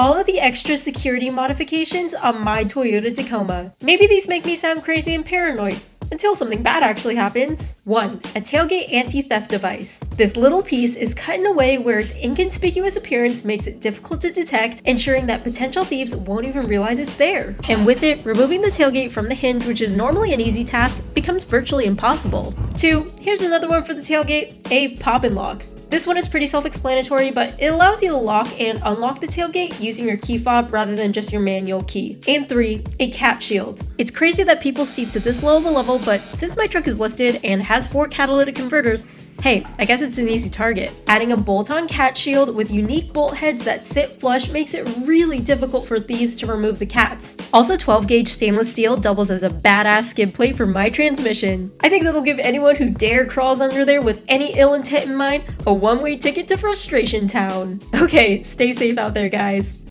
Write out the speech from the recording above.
all of the extra security modifications on my Toyota Tacoma. Maybe these make me sound crazy and paranoid, until something bad actually happens. 1. A tailgate anti-theft device. This little piece is cut in a way where its inconspicuous appearance makes it difficult to detect, ensuring that potential thieves won't even realize it's there. And with it, removing the tailgate from the hinge, which is normally an easy task, becomes virtually impossible. 2. Here's another one for the tailgate, a pop and lock. This one is pretty self-explanatory, but it allows you to lock and unlock the tailgate using your key fob rather than just your manual key. And 3. A cat shield. It's crazy that people steep to this low of a level, but since my truck is lifted and has 4 catalytic converters, Hey, I guess it's an easy target. Adding a bolt-on cat shield with unique bolt heads that sit flush makes it really difficult for thieves to remove the cats. Also 12 gauge stainless steel doubles as a badass skid plate for my transmission. I think that'll give anyone who dare crawls under there with any ill intent in mind a one-way ticket to frustration town. Okay, stay safe out there guys.